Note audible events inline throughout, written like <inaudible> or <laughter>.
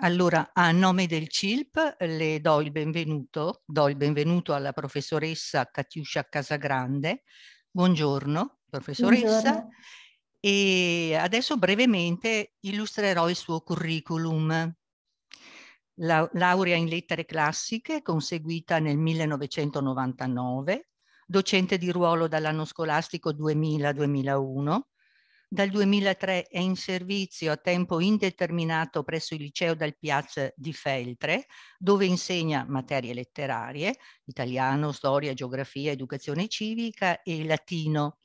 Allora, a nome del CILP le do il benvenuto, do il benvenuto alla professoressa Catiuscia Casagrande. Buongiorno, professoressa. Buongiorno. E adesso brevemente illustrerò il suo curriculum. La, laurea in lettere classiche, conseguita nel 1999, docente di ruolo dall'anno scolastico 2000-2001, dal 2003 è in servizio a tempo indeterminato presso il liceo dal Piazza di Feltre, dove insegna materie letterarie, italiano, storia, geografia, educazione civica e latino.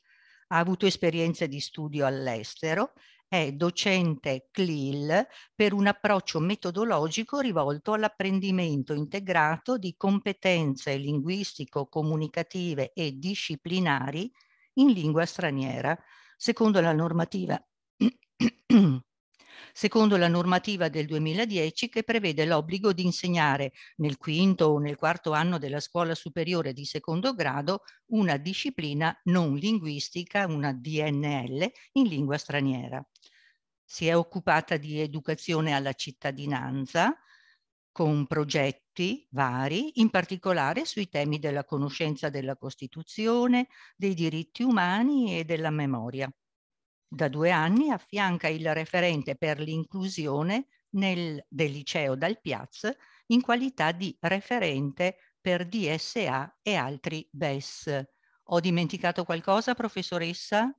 Ha avuto esperienze di studio all'estero, è docente CLIL per un approccio metodologico rivolto all'apprendimento integrato di competenze linguistico-comunicative e disciplinari in lingua straniera secondo la normativa <clears throat> secondo la normativa del 2010 che prevede l'obbligo di insegnare nel quinto o nel quarto anno della scuola superiore di secondo grado una disciplina non linguistica, una DNL, in lingua straniera. Si è occupata di educazione alla cittadinanza, con progetti vari, in particolare sui temi della conoscenza della Costituzione, dei diritti umani e della memoria. Da due anni affianca il referente per l'inclusione nel, del liceo dal Piaz in qualità di referente per DSA e altri BES. Ho dimenticato qualcosa, professoressa?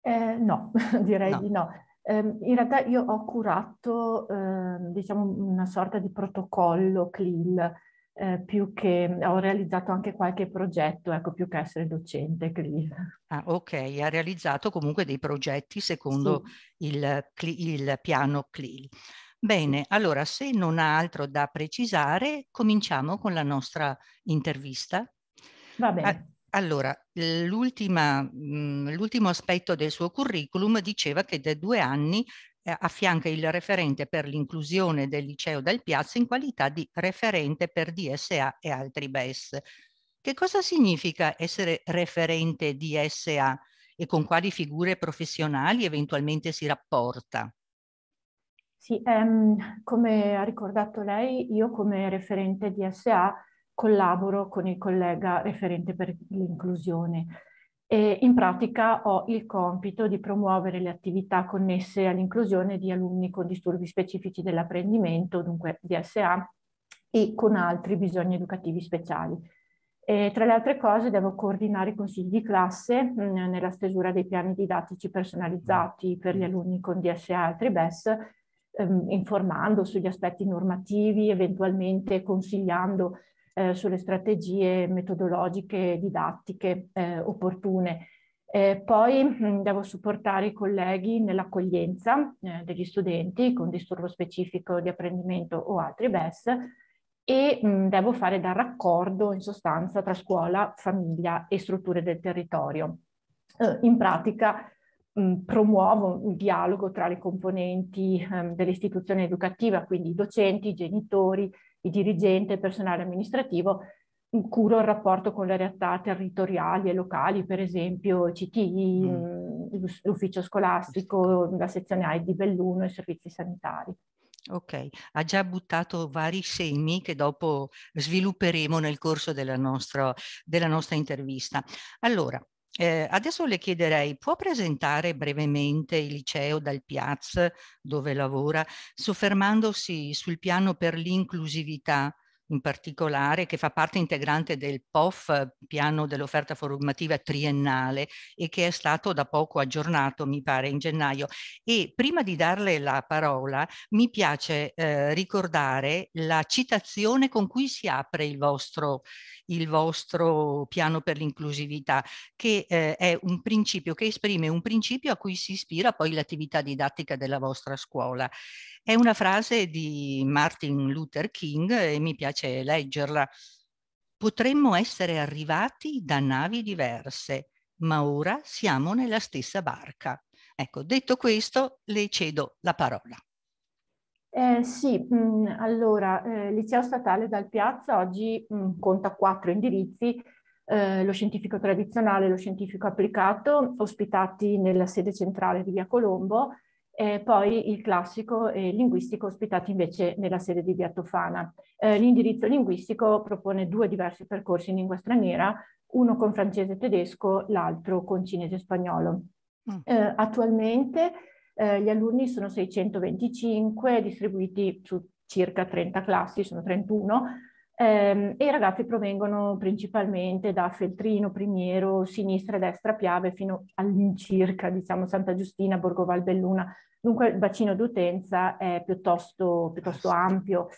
Eh, no, <laughs> direi no. di no. Eh, in realtà io ho curato, eh, diciamo, una sorta di protocollo CLIL, eh, più che ho realizzato anche qualche progetto, ecco, più che essere docente CLIL. Ah, ok, ha realizzato comunque dei progetti secondo sì. il, il piano CLIL. Bene, allora se non ha altro da precisare, cominciamo con la nostra intervista. Va bene. Allora, mhmm, l'ultimo aspetto del suo curriculum diceva che da due anni eh, affianca il referente per l'inclusione del liceo del Piazza in qualità di referente per DSA e altri BES. Che cosa significa essere referente DSA e con quali figure professionali eventualmente si rapporta? Sì, ehm, come ha ricordato lei, io come referente DSA collaboro con il collega referente per l'inclusione. E in pratica ho il compito di promuovere le attività connesse all'inclusione di alunni con disturbi specifici dell'apprendimento, dunque DSA, e con altri bisogni educativi speciali. E tra le altre cose devo coordinare i consigli di classe mh, mm, nella stesura dei piani didattici personalizzati per gli alunni con DSA e altri BES, ehm, informando sugli aspetti normativi, eventualmente consigliando eh, sulle strategie metodologiche didattiche eh, opportune. Eh, poi mh, mm, devo supportare i colleghi nell'accoglienza eh, degli studenti con disturbo specifico di apprendimento o altri BES e mh, mm, devo fare da raccordo in sostanza tra scuola, famiglia e strutture del territorio. Eh, in pratica mh, mm, promuovo un dialogo tra le componenti ehm, dell'istituzione educativa, quindi i docenti, i genitori, il dirigente, il personale amministrativo, curo il rapporto con le realtà territoriali e locali, per esempio CTI, mm. l'ufficio scolastico, la sezione AI di Belluno e i servizi sanitari. Ok, ha già buttato vari semi che dopo svilupperemo nel corso della nostra, della nostra intervista. Allora, eh, adesso le chiederei, può presentare brevemente il liceo dal Piaz dove lavora, soffermandosi sul piano per l'inclusività in particolare, che fa parte integrante del POF, piano dell'offerta formativa triennale, e che è stato da poco aggiornato, mi pare, in gennaio. E prima di darle la parola, mi piace eh, ricordare la citazione con cui si apre il vostro, il vostro piano per l'inclusività, che eh, è un principio, che esprime un principio a cui si ispira poi l'attività didattica della vostra scuola. È una frase di Martin Luther King e mi piace leggerla. Potremmo essere arrivati da navi diverse, ma ora siamo nella stessa barca. Ecco, detto questo, le cedo la parola. Eh, sì, mh, mm, allora, eh, liceo statale dal Piazza oggi mh, mm, conta quattro indirizzi, eh, lo scientifico tradizionale, lo scientifico applicato, ospitati nella sede centrale di Via Colombo, e poi il classico e linguistico ospitati invece nella sede di Via Tofana. Eh, l'indirizzo linguistico propone due diversi percorsi in lingua straniera, uno con francese e tedesco, l'altro con cinese e spagnolo. Mm. Eh, attualmente eh, gli alunni sono 625, distribuiti su circa 30 classi, sono 31, ehm, e i ragazzi provengono principalmente da Feltrino, Primiero, sinistra e destra Piave fino all'incirca, diciamo, Santa Giustina, Borgo Valbelluna. Dunque il bacino d'utenza è piuttosto, piuttosto ampio.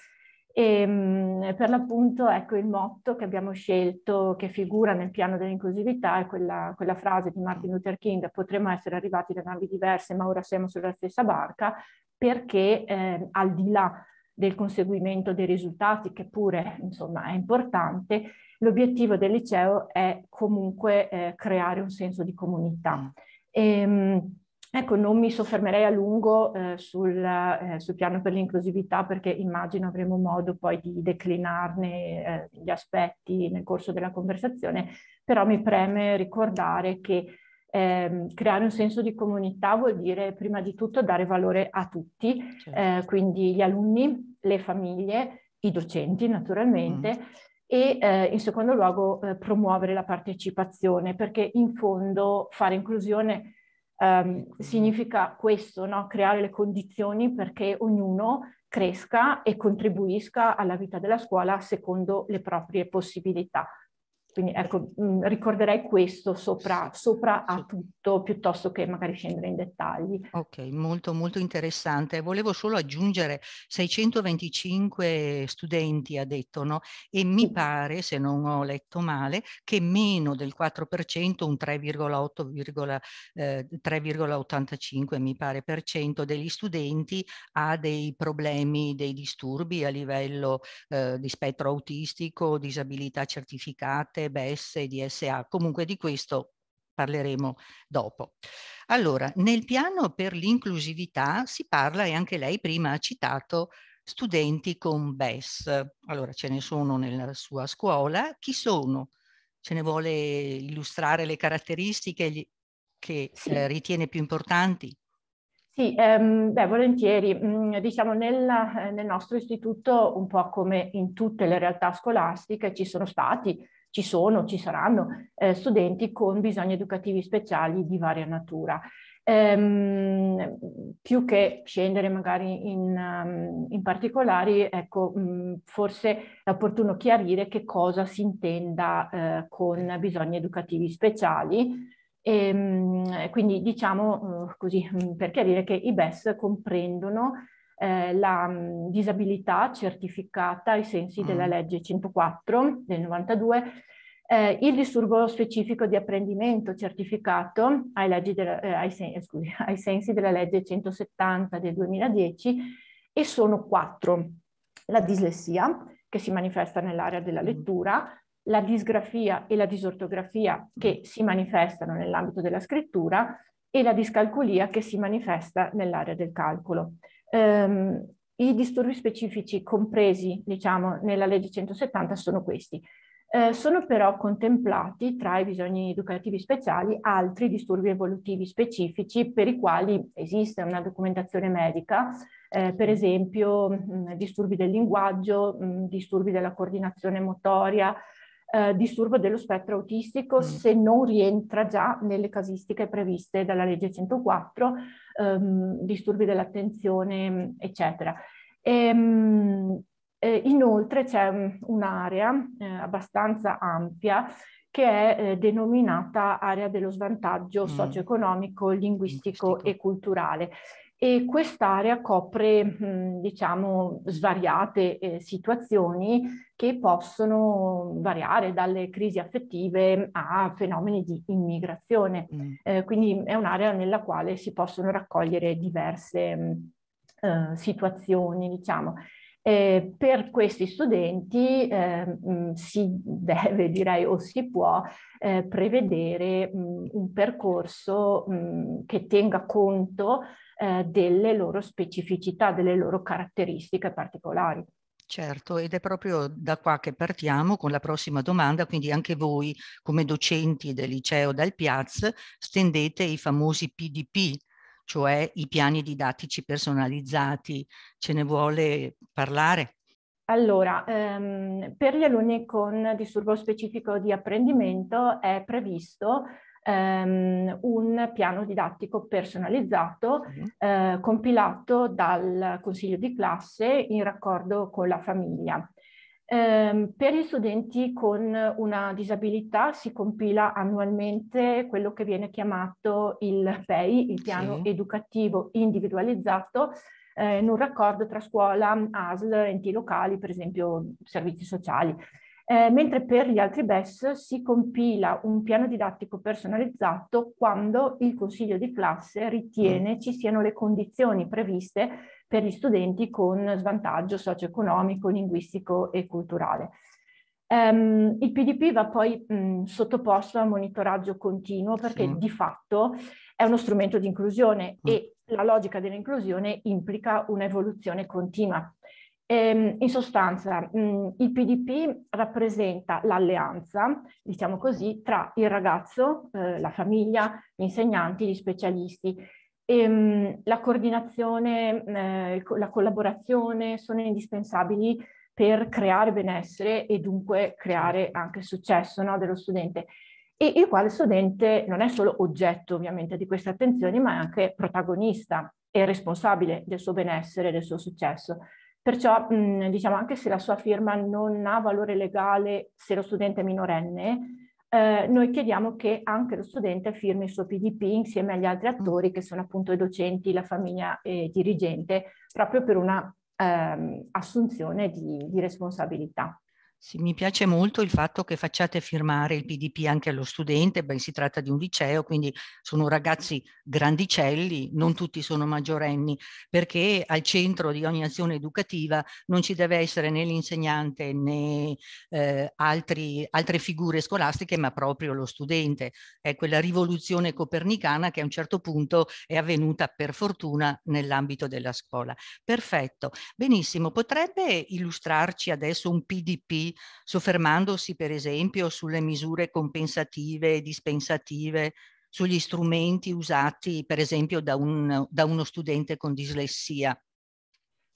E, ehm, per l'appunto, ecco, il motto che abbiamo scelto, che figura nel piano dell'inclusività, è quella, quella frase di Martin Luther King, potremmo essere arrivati da navi diverse, ma ora siamo sulla stessa barca, perché eh, al di là del conseguimento dei risultati, che pure insomma è importante, l'obiettivo del liceo è comunque eh, creare un senso di comunità. E, ehm, Ecco, non mi soffermerei a lungo eh, sul, eh, sul, piano per l'inclusività perché immagino avremo modo poi di declinarne eh, gli aspetti nel corso della conversazione, però mi preme ricordare che ehm, creare un senso di comunità vuol dire prima di tutto dare valore a tutti, certo. Eh, quindi gli alunni, le famiglie, i docenti naturalmente. Mm e eh, in secondo luogo eh, promuovere la partecipazione, perché in fondo fare inclusione Um, significa questo, no? creare le condizioni perché ognuno cresca e contribuisca alla vita della scuola secondo le proprie possibilità. Quindi ecco, mh, mm, ricorderei questo sopra, sopra a tutto piuttosto che magari scendere in dettagli. Ok, molto molto interessante. Volevo solo aggiungere 625 studenti, ha detto, no? E mi pare, se non ho letto male, che meno del 4%, un 3,85 eh, mi pare per cento degli studenti ha dei problemi, dei disturbi a livello eh, di spettro autistico, disabilità certificate BES e DSA. Comunque di questo parleremo dopo. Allora, nel piano per l'inclusività si parla, e anche lei prima ha citato, studenti con BES. Allora, ce ne sono nella sua scuola. Chi sono? Ce ne vuole illustrare le caratteristiche che sì. eh, ritiene più importanti? Sì, ehm, beh, volentieri. Mm, diciamo nel, nel, nostro istituto, un po' come in tutte le realtà scolastiche, ci sono stati ci sono, ci saranno eh, studenti con bisogni educativi speciali di varia natura. Ehm, più che scendere magari in, um, in particolari, ecco, mh, mm, forse è opportuno chiarire che cosa si intenda eh, con bisogni educativi speciali. E, mh, quindi diciamo uh, così, mh, per chiarire che i BES comprendono eh, la mh, disabilità certificata ai sensi mm. della legge 104 del 92, eh, il disturbo specifico di apprendimento certificato ai, della, eh, ai, sen scusi, <laughs> ai sensi della legge 170 del 2010 e sono quattro. La dislessia, che si manifesta nell'area della mm. lettura, la disgrafia e la disortografia che si manifestano nell'ambito della scrittura e la discalculia che si manifesta nell'area del calcolo. Um, I disturbi specifici compresi, diciamo, nella legge 170 sono questi. Eh, sono però contemplati tra i bisogni educativi speciali altri disturbi evolutivi specifici per i quali esiste una documentazione medica, eh, per esempio mh, disturbi del linguaggio, mh, disturbi della coordinazione motoria, eh, disturbo dello spettro autistico mm. se non rientra già nelle casistiche previste dalla legge 104, ehm, disturbi dell'attenzione, eccetera. E, ehm, eh, inoltre c'è un'area eh, abbastanza ampia che è eh, denominata area dello svantaggio mm. socio-economico, linguistico, linguistico e culturale e quest'area copre, mh, diciamo, svariate eh, situazioni che possono variare dalle crisi affettive a fenomeni di immigrazione. Mm. Eh, quindi è un'area nella quale si possono raccogliere diverse mh, eh, situazioni, diciamo. Eh, per questi studenti eh, mh, si deve, direi, o si può eh, prevedere mh, un percorso mh, che tenga conto eh, delle loro specificità, delle loro caratteristiche particolari. Certo, ed è proprio da qua che partiamo con la prossima domanda, quindi anche voi come docenti del liceo dal Piaz stendete i famosi PDP, cioè i piani didattici personalizzati. Ce ne vuole parlare? Allora, ehm, per gli alunni con disturbo specifico di apprendimento è previsto ehm, un piano didattico personalizzato eh, compilato dal consiglio di classe in raccordo con la famiglia. Eh, per gli studenti con una disabilità si compila annualmente quello che viene chiamato il PEI, il piano sì. educativo individualizzato, eh, in un raccordo tra scuola, ASL, enti locali, per esempio servizi sociali. Eh, mentre per gli altri BES si compila un piano didattico personalizzato quando il consiglio di classe ritiene ci siano le condizioni previste per gli studenti con svantaggio socio-economico, linguistico e culturale. Um, il PDP va poi mh, sottoposto a monitoraggio continuo perché sì. di fatto è uno strumento di inclusione mm. e la logica dell'inclusione implica un'evoluzione continua. Ehm, in sostanza, mh, il PDP rappresenta l'alleanza, diciamo così, tra il ragazzo, eh, la famiglia, gli insegnanti, gli specialisti. Ehm, la coordinazione, eh, la collaborazione sono indispensabili per creare benessere e dunque creare anche successo no, dello studente. E il quale studente non è solo oggetto ovviamente di queste attenzioni, ma è anche protagonista e responsabile del suo benessere e del suo successo. Perciò, mh, diciamo, anche se la sua firma non ha valore legale se lo studente è minorenne, eh, noi chiediamo che anche lo studente firmi il suo PDP insieme agli altri attori che sono appunto i docenti, la famiglia e il dirigente, proprio per una ehm, assunzione di, di responsabilità. Sì, mi piace molto il fatto che facciate firmare il PDP anche allo studente, beh, si tratta di un liceo, quindi sono ragazzi grandicelli, non tutti sono maggiorenni, perché al centro di ogni azione educativa non ci deve essere né l'insegnante né eh, altri, altre figure scolastiche, ma proprio lo studente. È quella rivoluzione copernicana che a un certo punto è avvenuta per fortuna nell'ambito della scuola. Perfetto, benissimo. Potrebbe illustrarci adesso un PDP soffermandosi per esempio sulle misure compensative e dispensative, sugli strumenti usati per esempio da, un, da uno studente con dislessia.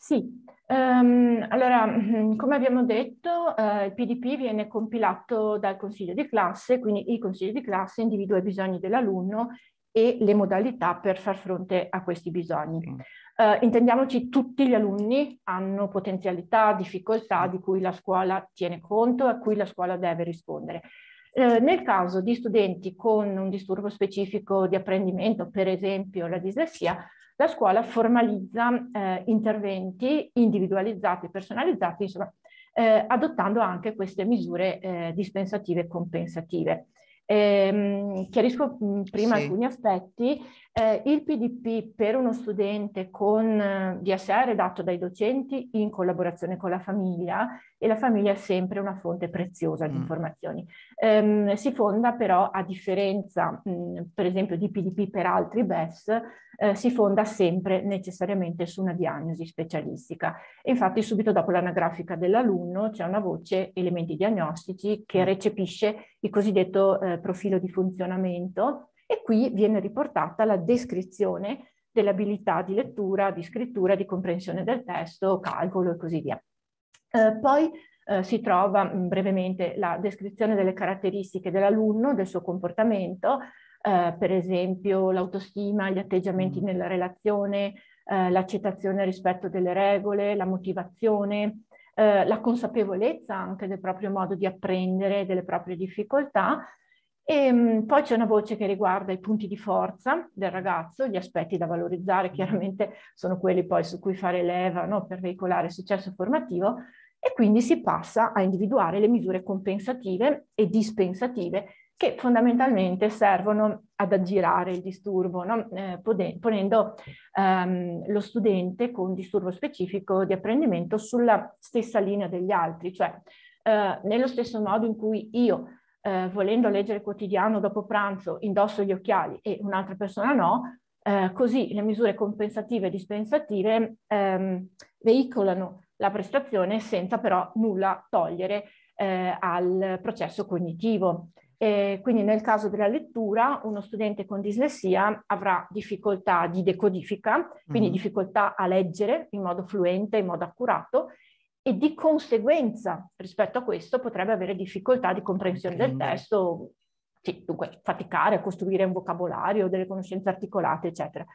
Sì, um, allora come abbiamo detto uh, il PDP viene compilato dal consiglio di classe, quindi il consiglio di classe individua i bisogni dell'alunno e le modalità per far fronte a questi bisogni. Uh, intendiamoci, tutti gli alunni hanno potenzialità, difficoltà di cui la scuola tiene conto e a cui la scuola deve rispondere. Uh, nel caso di studenti con un disturbo specifico di apprendimento, per esempio la dislessia, la scuola formalizza uh, interventi individualizzati, personalizzati, insomma, adottando anche queste misure dispensative e compensative. Eh, chiarisco mm, prima sì. alcuni aspetti. Eh, il PDP per uno studente con eh, DSA è redatto dai docenti in collaborazione con la famiglia e la famiglia è sempre una fonte preziosa di mm. informazioni. Eh, si fonda però, a differenza mh, mm, per esempio di PDP per altri BES, eh, si fonda sempre necessariamente su una diagnosi specialistica. E infatti subito dopo l'anagrafica dell'alunno c'è una voce elementi diagnostici che mm. recepisce il cosiddetto eh, profilo di funzionamento e qui viene riportata la descrizione delle abilità di lettura, di scrittura, di comprensione del testo, calcolo e così via. Eh, poi eh, si trova mh, brevemente la descrizione delle caratteristiche dell'alunno, del suo comportamento, eh, per esempio l'autostima, gli atteggiamenti mm. nella relazione, eh, l'accettazione rispetto delle regole, la motivazione, eh, la consapevolezza anche del proprio modo di apprendere, delle proprie difficoltà. E mh, mm, poi c'è una voce che riguarda i punti di forza del ragazzo, gli aspetti da valorizzare, chiaramente sono quelli poi su cui fare leva no, per veicolare il successo formativo, e quindi si passa a individuare le misure compensative e dispensative che fondamentalmente servono ad aggirare il disturbo, no? eh, ponendo ehm, lo studente con disturbo specifico di apprendimento sulla stessa linea degli altri, cioè eh, nello stesso modo in cui io, eh, volendo leggere quotidiano dopo pranzo, indosso gli occhiali e un'altra persona no, eh, così le misure compensative e dispensative ehm, veicolano la prestazione senza però nulla togliere eh, al processo cognitivo. E quindi nel caso della lettura uno studente con dislessia avrà difficoltà di decodifica, quindi mm. difficoltà a leggere in modo fluente, in modo accurato e di conseguenza rispetto a questo potrebbe avere difficoltà di comprensione del testo, sì, dunque faticare a costruire un vocabolario, delle conoscenze articolate, eccetera.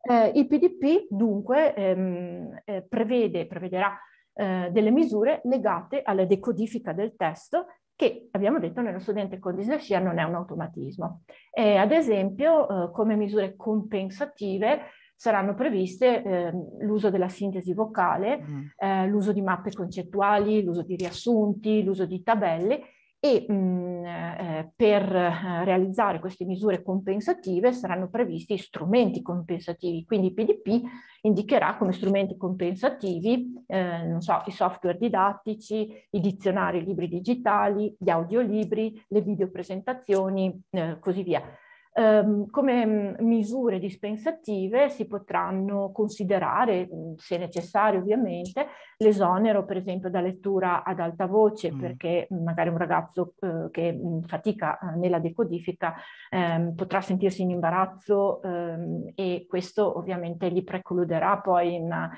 Eh, il PDP dunque ehm, eh, prevede, prevederà eh, delle misure legate alla decodifica del testo che abbiamo detto nello studente con dislessia non è un automatismo. E, ad esempio, eh, come misure compensative saranno previste eh, l'uso della sintesi vocale, mm. eh, l'uso di mappe concettuali, l'uso di riassunti, l'uso di tabelle e mh, mm, eh, per eh, realizzare queste misure compensative saranno previsti strumenti compensativi, quindi PDP indicherà come strumenti compensativi, eh, so, i software didattici, i dizionari, i libri digitali, gli audiolibri, le videopresentazioni, eh, così via. Um, come mm, misure dispensative si potranno considerare, mm, se necessario ovviamente, l'esonero per esempio da lettura ad alta voce mm. perché magari un ragazzo uh, che fatica uh, nella decodifica um, potrà sentirsi in imbarazzo um, e questo ovviamente gli precluderà poi una,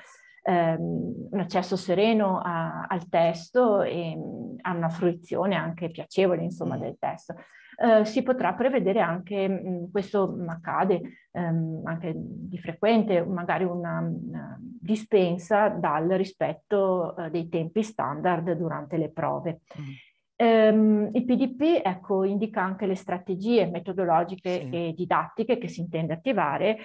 un accesso sereno a, al testo e a una fruizione anche piacevole insomma del testo eh, si potrà prevedere anche, mh, mm, questo accade ehm, anche di frequente, magari una, una dispensa dal rispetto eh, dei tempi standard durante le prove. Mm. Um, il PDP ecco, indica anche le strategie metodologiche sì. e didattiche che si intende attivare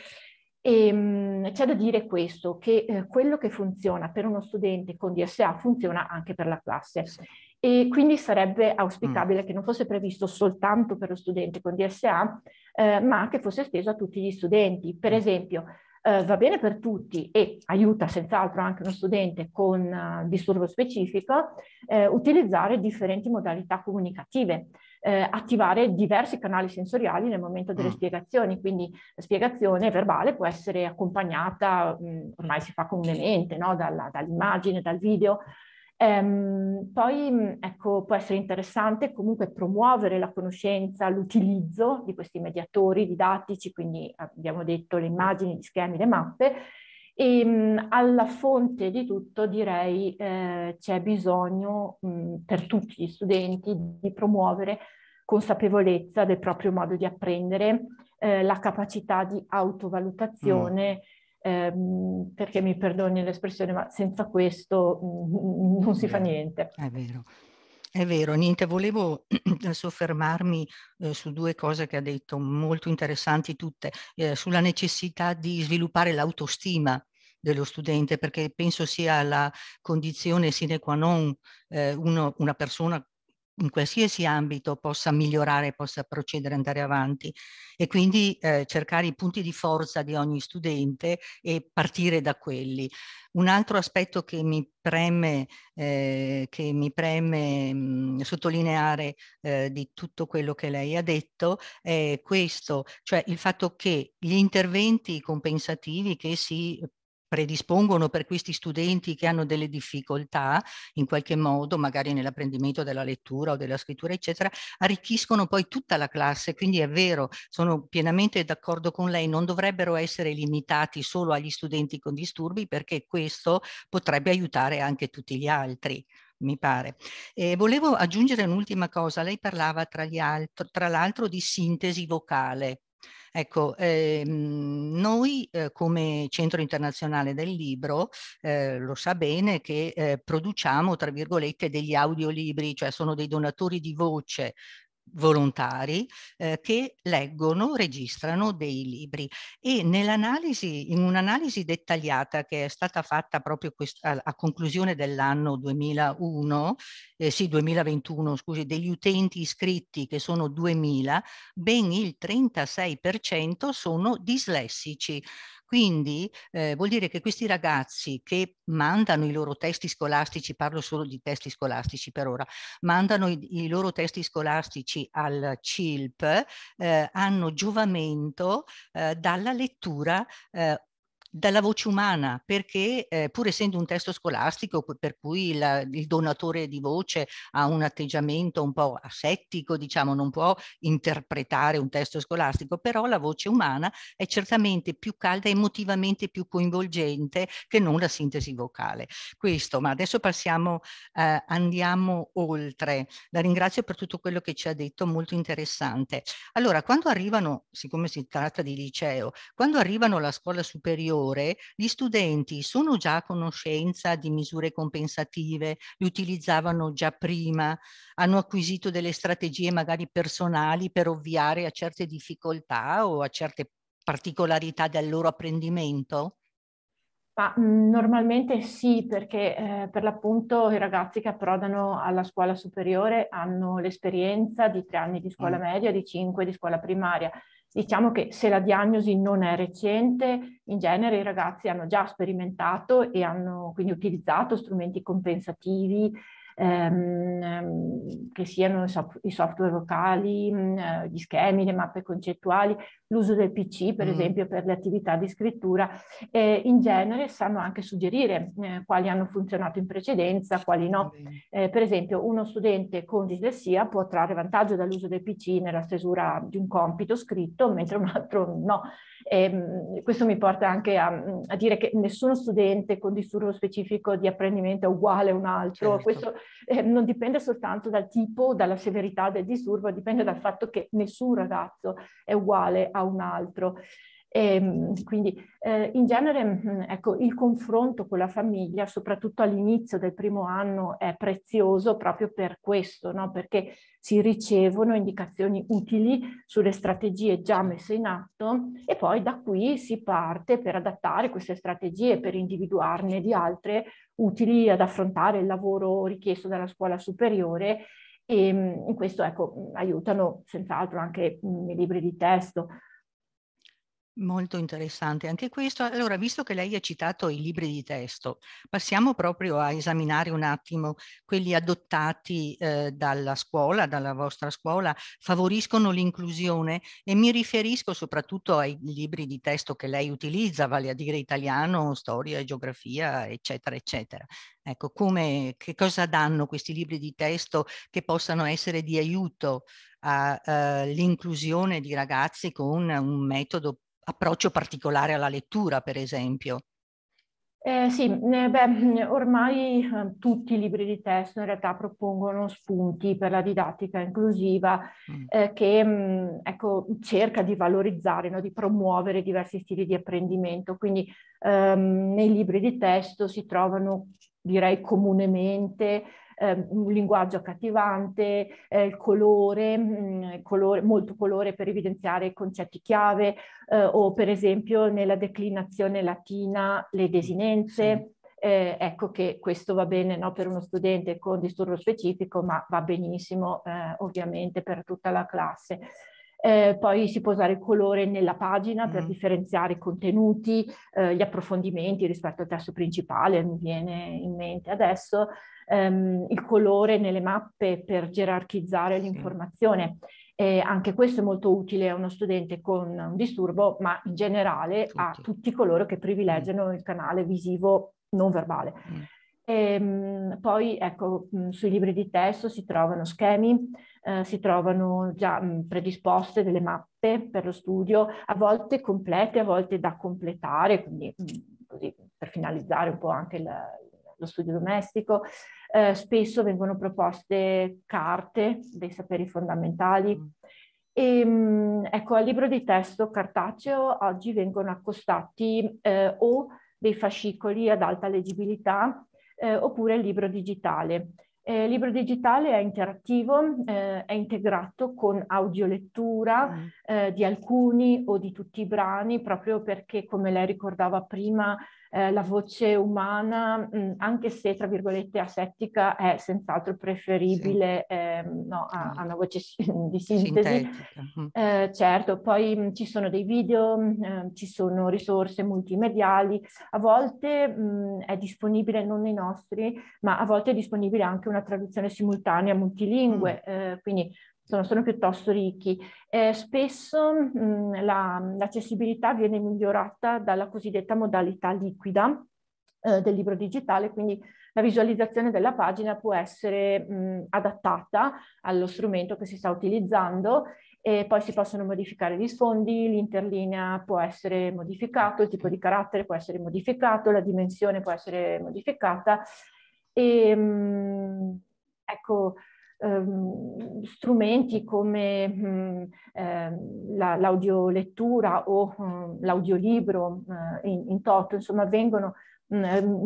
e um, c'è da dire questo, che eh, quello che funziona per uno studente con DSA funziona anche per la classe. Sì e quindi sarebbe auspicabile mm. che non fosse previsto soltanto per lo studente con DSA, eh, ma che fosse esteso a tutti gli studenti. Per mm. esempio, eh, va bene per tutti e aiuta senz'altro anche uno studente con uh, disturbo specifico eh, utilizzare differenti modalità comunicative. Eh, attivare diversi canali sensoriali nel momento delle mm. spiegazioni, quindi la spiegazione verbale può essere accompagnata, mh, ormai si fa comunemente, no? Dalla, dall'immagine, dal video, Ehm, poi ecco, può essere interessante comunque promuovere la conoscenza, l'utilizzo di questi mediatori didattici, quindi abbiamo detto le immagini, gli schemi, le mappe, e mh, alla fonte di tutto direi eh, c'è bisogno mh, per tutti gli studenti di promuovere consapevolezza del proprio modo di apprendere, eh, la capacità di autovalutazione. Mm ehm, perché mi perdoni l'espressione, ma senza questo mh, non si fa niente. È vero. È vero, niente, volevo <clears throat> soffermarmi eh, su due cose che ha detto, molto interessanti tutte, eh, sulla necessità di sviluppare l'autostima dello studente, perché penso sia la condizione sine qua non eh, uno, una persona in qualsiasi ambito possa migliorare, possa procedere, andare avanti e quindi eh, cercare i punti di forza di ogni studente e partire da quelli. Un altro aspetto che mi preme, eh, che mi preme mh, sottolineare eh, di tutto quello che lei ha detto è questo, cioè il fatto che gli interventi compensativi che si predispongono per questi studenti che hanno delle difficoltà in qualche modo, magari nell'apprendimento della lettura o della scrittura, eccetera, arricchiscono poi tutta la classe. Quindi è vero, sono pienamente d'accordo con lei, non dovrebbero essere limitati solo agli studenti con disturbi perché questo potrebbe aiutare anche tutti gli altri mi pare. E volevo aggiungere un'ultima cosa, lei parlava tra, tra l'altro di sintesi vocale. Ecco, ehm, noi eh, come Centro Internazionale del Libro eh, lo sa bene che eh, produciamo, tra virgolette, degli audiolibri, cioè sono dei donatori di voce volontari eh, che leggono, registrano dei libri e nell'analisi, in un'analisi dettagliata che è stata fatta proprio a, a, conclusione dell'anno 2001, eh, sì 2021 scusi, degli utenti iscritti che sono 2000, ben il 36% sono dislessici. Quindi eh, vuol dire che questi ragazzi che mandano i loro testi scolastici, parlo solo di testi scolastici per ora, mandano i, i loro testi scolastici al CILP, eh, hanno giovamento eh, dalla lettura eh, dalla voce umana, perché eh, pur essendo un testo scolastico per cui la, il donatore di voce ha un atteggiamento un po' asettico, diciamo, non può interpretare un testo scolastico, però la voce umana è certamente più calda, emotivamente più coinvolgente che non la sintesi vocale. Questo, ma adesso passiamo, eh, andiamo oltre. La ringrazio per tutto quello che ci ha detto, molto interessante. Allora, quando arrivano, siccome si tratta di liceo, quando arrivano alla scuola superiore, superiore, gli studenti sono già a conoscenza di misure compensative, li utilizzavano già prima, hanno acquisito delle strategie magari personali per ovviare a certe difficoltà o a certe particolarità del loro apprendimento? Ma, mh, normalmente sì, perché eh, per l'appunto i ragazzi che approdano alla scuola superiore hanno l'esperienza di tre anni di scuola mm. media, di cinque di scuola primaria Diciamo che se la diagnosi non è recente, in genere i ragazzi hanno già sperimentato e hanno quindi utilizzato strumenti compensativi ehm, ehm, che siano i software vocali, mm, gli schemi, le mappe concettuali, l'uso del PC per mm. esempio per le attività di scrittura, eh, in genere sanno anche suggerire eh, quali hanno funzionato in precedenza, quali no. Eh, per esempio uno studente con dislessia può trarre vantaggio dall'uso del PC nella stesura di un compito scritto, mentre un altro no. Ehm, questo mi porta anche a, a, dire che nessuno studente con disturbo specifico di apprendimento è uguale a un altro. Certo. Questo eh, non dipende soltanto dal tipo, dalla severità del disturbo, dipende dal fatto che nessun ragazzo è uguale a un altro. E, ehm, quindi eh, in genere mm, ecco, il confronto con la famiglia, soprattutto all'inizio del primo anno, è prezioso proprio per questo, no? perché si ricevono indicazioni utili sulle strategie già messe in atto e poi da qui si parte per adattare queste strategie, per individuarne di altre utili ad affrontare il lavoro richiesto dalla scuola superiore e in questo ecco, aiutano senz'altro anche mm, i libri di testo Molto interessante anche questo. Allora, visto che lei ha citato i libri di testo, passiamo proprio a esaminare un attimo quelli adottati eh, dalla scuola, dalla vostra scuola, favoriscono l'inclusione e mi riferisco soprattutto ai libri di testo che lei utilizza, vale a dire italiano, storia, geografia, eccetera, eccetera. Ecco, come, che cosa danno questi libri di testo che possano essere di aiuto all'inclusione uh, di ragazzi con un metodo approccio particolare alla lettura, per esempio? Eh, sì, eh, beh, ormai eh, tutti i libri di testo in realtà propongono spunti per la didattica inclusiva mm. eh, che mh, mm, ecco, cerca di valorizzare, no, di promuovere diversi stili di apprendimento. Quindi ehm, nei libri di testo si trovano, direi comunemente, eh, un linguaggio accattivante, eh, il colore, mh, mm, colore, molto colore per evidenziare concetti chiave eh, o per esempio nella declinazione latina le desinenze. Eh, ecco che questo va bene no, per uno studente con disturbo specifico, ma va benissimo eh, ovviamente per tutta la classe. Eh, poi si può usare il colore nella pagina per mm. differenziare i contenuti, eh, gli approfondimenti rispetto al testo principale, mi viene in mente adesso, ehm, il colore nelle mappe per gerarchizzare l'informazione. E anche questo è molto utile a uno studente con un disturbo, ma in generale tutti. a tutti coloro che privilegiano mm. il canale visivo non verbale. Mm. E, ehm, poi ecco, sui libri di testo si trovano schemi, eh, si trovano già mh, predisposte delle mappe per lo studio, a volte complete, a volte da completare, quindi mh, così per finalizzare un po' anche la, lo studio domestico. Eh, spesso vengono proposte carte dei saperi fondamentali. Mm. E, mh, ecco, al libro di testo cartaceo oggi vengono accostati eh, o dei fascicoli ad alta leggibilità eh, oppure il libro digitale. Eh, il libro digitale è interattivo, eh, è integrato con audiolettura mm. eh, di alcuni o di tutti i brani, proprio perché, come lei ricordava prima, eh, la voce umana, mh, mm, anche se tra virgolette asettica, è senz'altro preferibile sì. eh, no, a, a, una voce di sintesi. Mm. Eh, certo, poi mh, mm, ci sono dei video, mh, ci sono risorse multimediali, a volte è disponibile non nei nostri, ma a volte è disponibile anche una traduzione simultanea multilingue, eh, quindi sono, sono piuttosto ricchi. Eh, spesso mh, la, l'accessibilità viene migliorata dalla cosiddetta modalità liquida eh, del libro digitale, quindi la visualizzazione della pagina può essere mh, adattata allo strumento che si sta utilizzando e poi si possono modificare gli sfondi, l'interlinea può essere modificato, il tipo di carattere può essere modificato, la dimensione può essere modificata e mh, ecco ehm, strumenti come mh, eh, la, l'audiolettura o mh, l'audiolibro eh, in, in toto insomma vengono Mm, mm,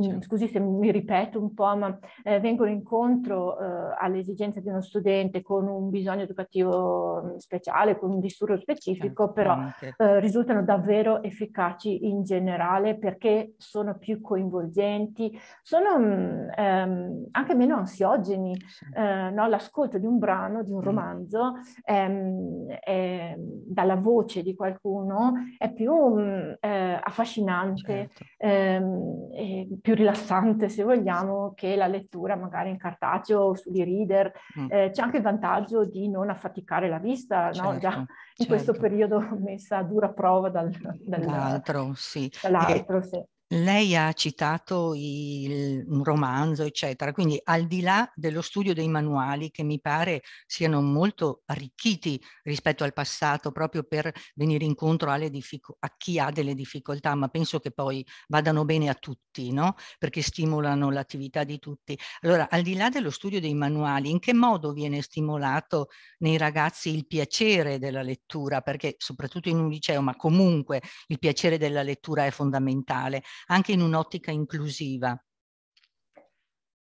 certo. scusi se mi ripeto un po', ma eh, vengono incontro eh, alle esigenze di uno studente con un bisogno educativo mm, speciale, con un disturbo specifico, certo, però eh, risultano davvero efficaci in generale perché sono più coinvolgenti, sono ehm, anche meno ansiogeni. Eh, no? L'ascolto di un brano, di un romanzo, ehm, è, dalla voce di qualcuno è più mh, eh, affascinante. Certo. Ehm, più rilassante, se vogliamo, che la lettura magari in cartaceo sugli reader. Mm. Eh, c'è anche il vantaggio di non affaticare la vista, certo, no? già in certo. questo periodo messa a dura prova dal, dall'altro. Sì. Dall'altro, sì. Lei ha citato il, un romanzo, eccetera, quindi al di là dello studio dei manuali che mi pare siano molto arricchiti rispetto al passato proprio per venire incontro diffic- a chi ha delle difficoltà, ma penso che poi vadano bene a tutti, no? Perché stimolano l'attività di tutti. Allora, al di là dello studio dei manuali, in che modo viene stimolato nei ragazzi il piacere della lettura? Perché soprattutto in un liceo, ma comunque il piacere della lettura è fondamentale anche in un'ottica inclusiva?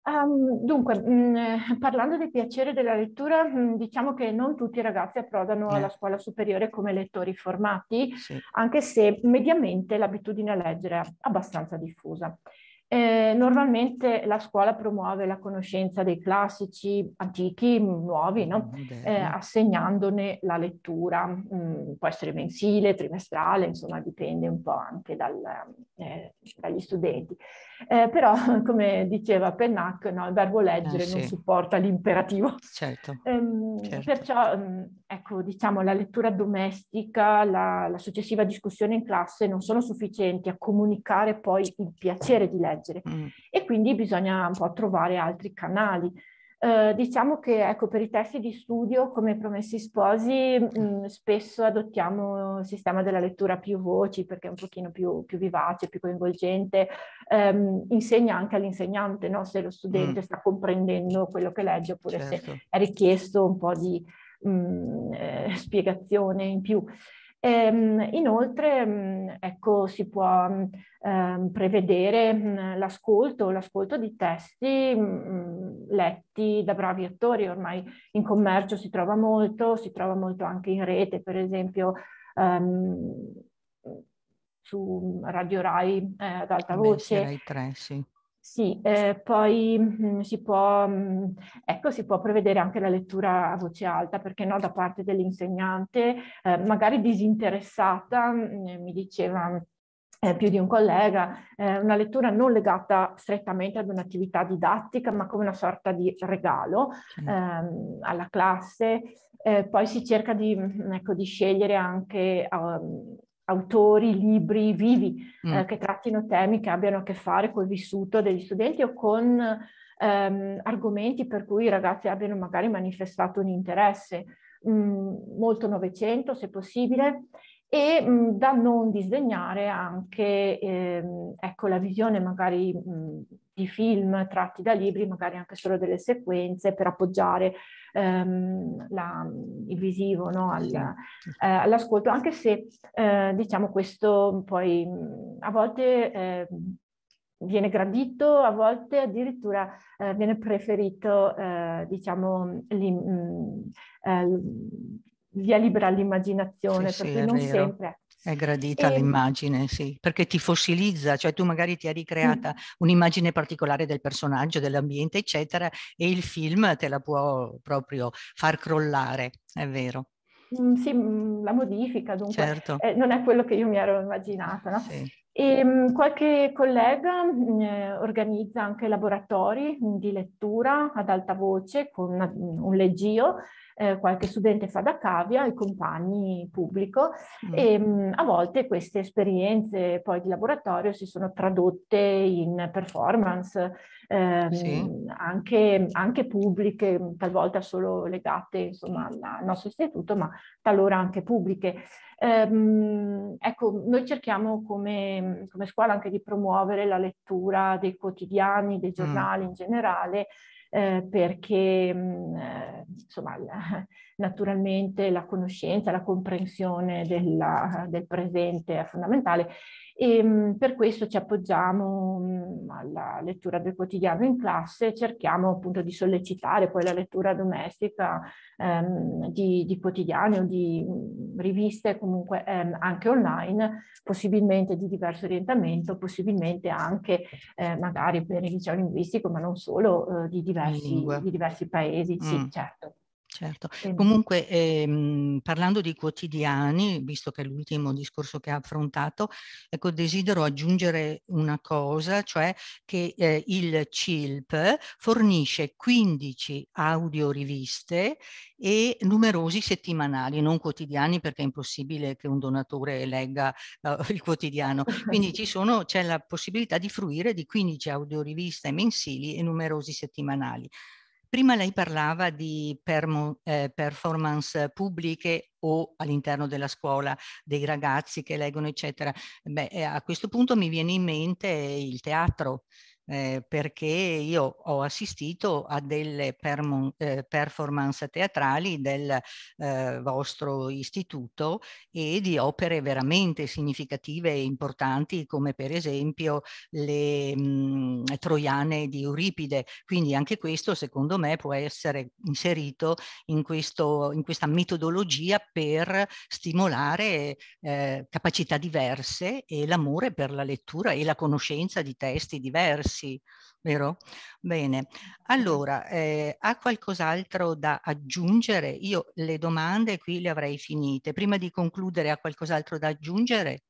Um, dunque, mh, mm, parlando del piacere della lettura, mh, mm, diciamo che non tutti i ragazzi approdano eh. alla scuola superiore come lettori formati, sì. anche se mediamente l'abitudine a leggere è abbastanza diffusa. Eh, normalmente la scuola promuove la conoscenza dei classici antichi, nuovi, no? eh, assegnandone la lettura. Mm, può essere mensile, trimestrale, insomma dipende un po' anche dal, eh, dagli studenti. Eh, però, <laughs> come diceva Pennac, no, il verbo leggere eh, sì. non supporta l'imperativo. Certo. <laughs> Ehm, certo. Perciò, mm, ecco, diciamo, la lettura domestica, la, la successiva discussione in classe non sono sufficienti a comunicare poi il piacere di leggere leggere mm. e quindi bisogna un po' trovare altri canali. Uh, diciamo che ecco, per i testi di studio come Promessi Sposi mh, mm, spesso adottiamo il sistema della lettura più voci perché è un pochino più, più vivace, più coinvolgente, um, insegna anche all'insegnante no? se lo studente mm. sta comprendendo quello che legge oppure certo. se è richiesto un po' di mh, mm, eh, spiegazione in più. Ehm, inoltre, mh, ecco, si può mh, ehm, prevedere mh, l'ascolto, l'ascolto di testi letti da bravi attori, ormai in commercio si trova molto, si trova molto anche in rete, per esempio ehm, su Radio Rai eh, ad alta voce. Rai 3, sì. Sì, eh, poi mh, mm, si, può, mh, mm, ecco, si può prevedere anche la lettura a voce alta, perché no, da parte dell'insegnante, eh, magari disinteressata, mh, mm, mi diceva eh, più di un collega, eh, una lettura non legata strettamente ad un'attività didattica, ma come una sorta di regalo ehm, alla classe. Eh, poi si cerca di, ecco, di scegliere anche um, autori, libri vivi mm. eh, che trattino temi che abbiano a che fare col vissuto degli studenti o con ehm, argomenti per cui i ragazzi abbiano magari manifestato un interesse mm, molto novecento se possibile e mh, mm, da non disdegnare anche ehm, ecco, la visione magari mh, di film tratti da libri, magari anche solo delle sequenze per appoggiare ehm, la, il visivo no, al, eh, all'ascolto, anche se eh, diciamo questo poi a volte eh, viene gradito, a volte addirittura eh, viene preferito, eh, diciamo, li, mh, eh, via libera all'immaginazione, sì, perché sì, non sempre è gradita e... l'immagine, sì, perché ti fossilizza, cioè tu magari ti hai ricreata mm. un'immagine particolare del personaggio, dell'ambiente, eccetera, e il film te la può proprio far crollare, è vero. Mm, sì, la modifica, dunque certo. eh, non è quello che io mi ero immaginata, no? Sì. E, um, qualche collega um, organizza anche laboratori di lettura ad alta voce con una, un leggio eh, qualche studente fa da cavia, i compagni pubblico mm. e mh, mm, a volte queste esperienze poi di laboratorio si sono tradotte in performance ehm, sì. anche, anche, pubbliche, talvolta solo legate insomma, al nostro istituto, ma talora anche pubbliche. Ehm, ecco, noi cerchiamo come, come, scuola anche di promuovere la lettura dei quotidiani, dei mm. giornali mm. in generale, eh, perché mh, eh, insomma, la, <laughs> naturalmente la conoscenza, la comprensione della, del presente è fondamentale e mh, per questo ci appoggiamo mh, alla lettura del quotidiano in classe cerchiamo appunto di sollecitare poi la lettura domestica ehm, di, di, quotidiani o di riviste comunque ehm, anche online, possibilmente di diverso orientamento, possibilmente anche eh, magari per il liceo linguistico, ma non solo, eh, di, diversi, di, diversi, paesi, mm. sì, certo. Certo, comunque ehm, parlando di quotidiani, visto che è l'ultimo discorso che ha affrontato, ecco, desidero aggiungere una cosa, cioè che eh, il CILP fornisce 15 audioriviste e numerosi settimanali, non quotidiani perché è impossibile che un donatore legga uh, <laughs> il quotidiano. Quindi ci sono, c'è la possibilità di fruire di 15 audioriviste mensili e numerosi settimanali. Prima lei parlava di permo, eh, performance pubbliche o all'interno della scuola dei ragazzi che leggono, eccetera. Beh, eh, a questo punto mi viene in mente il teatro, eh, perché io ho assistito a delle eh, performance teatrali del eh, vostro istituto e di opere veramente significative e importanti come per esempio le mh, Troiane di Euripide. Quindi anche questo secondo me può essere inserito in, questo, in questa metodologia per stimolare eh, capacità diverse e l'amore per la lettura e la conoscenza di testi diversi diversi, vero? Bene, allora, eh, ha qualcos'altro da aggiungere? Io le domande qui le avrei finite. Prima di concludere, ha qualcos'altro da aggiungere?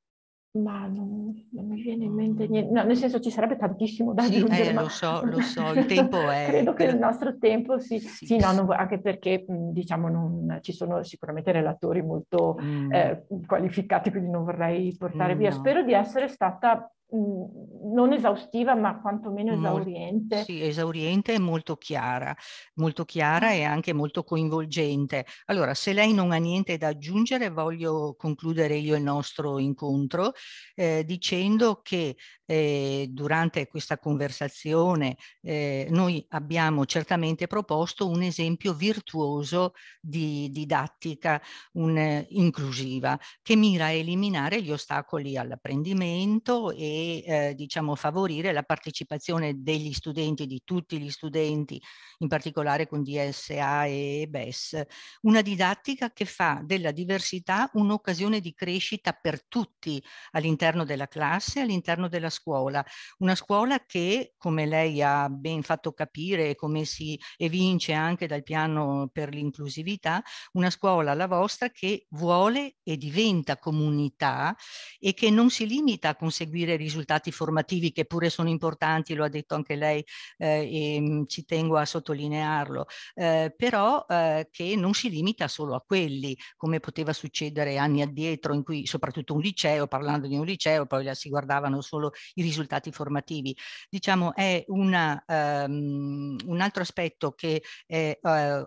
Ma non, non, mi viene in mente niente, no, nel senso ci sarebbe tantissimo da sì, aggiungere. Eh. Lo so, <laughs> lo so, il tempo è... Credo che il nostro tempo sì, sì, sì no, non, anche perché diciamo non, ci sono sicuramente relatori molto mm. eh, qualificati, quindi non vorrei portare mm, via. No. Spero di essere stata non esaustiva, ma quantomeno esauriente. sì, esauriente e molto chiara, molto chiara e anche molto coinvolgente. Allora, se lei non ha niente da aggiungere, voglio concludere io il nostro incontro eh, dicendo che eh, durante questa conversazione eh, noi abbiamo certamente proposto un esempio virtuoso di didattica un, eh, inclusiva che mira a eliminare gli ostacoli all'apprendimento e eh, diciamo, favorire la partecipazione degli studenti, di tutti gli studenti, in particolare con DSA e BES. Una didattica che fa della diversità un'occasione di crescita per tutti all'interno della classe, all'interno della scuola. Una scuola che, come lei ha ben fatto capire e come si evince anche dal piano per l'inclusività, una scuola, la vostra, che vuole e diventa comunità e che non si limita a conseguire risultati risultati formativi che pure sono importanti, lo ha detto anche lei eh, e mm, ci tengo a sottolinearlo, eh, però eh, che non si limita solo a quelli, come poteva succedere anni addietro in cui soprattutto un liceo, parlando di un liceo, poi si guardavano solo i risultati formativi. Diciamo è una, um, un altro aspetto che eh,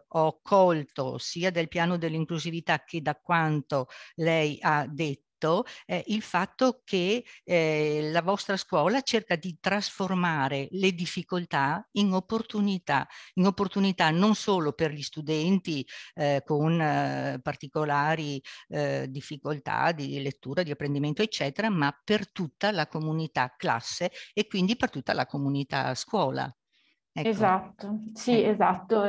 ho colto sia del piano dell'inclusività che da quanto lei ha detto detto eh, il fatto che eh, la vostra scuola cerca di trasformare le difficoltà in opportunità, in opportunità non solo per gli studenti eh, con eh, particolari eh, difficoltà di lettura, di apprendimento, eccetera, ma per tutta la comunità classe e quindi per tutta la comunità scuola. Ecco. Esatto, sì, eh. esatto.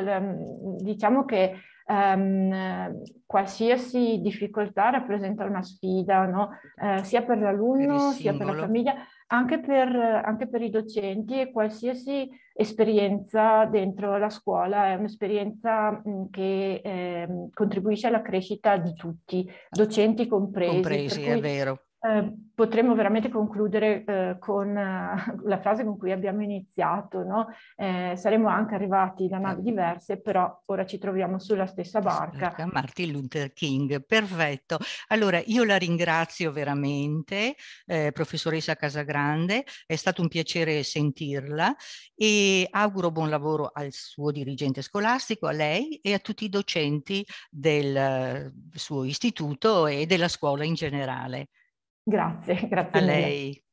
Diciamo che um, qualsiasi difficoltà rappresenta una sfida, no? eh, sia per l'alunno per sia per la famiglia, anche per, anche per, i docenti e qualsiasi esperienza dentro la scuola è un'esperienza che eh, contribuisce alla crescita di tutti, docenti compresi. Compresi, cui, è vero eh, potremmo veramente concludere eh, con uh, la frase con cui abbiamo iniziato, no? eh, saremmo anche arrivati da navi diverse, però ora ci troviamo sulla stessa barca. Martin Luther King, perfetto. Allora io la ringrazio veramente, eh, professoressa Casagrande, è stato un piacere sentirla e auguro buon lavoro al suo dirigente scolastico, a lei e a tutti i docenti del suo istituto e della scuola in generale. Grazie, <laughs> grazie a lei.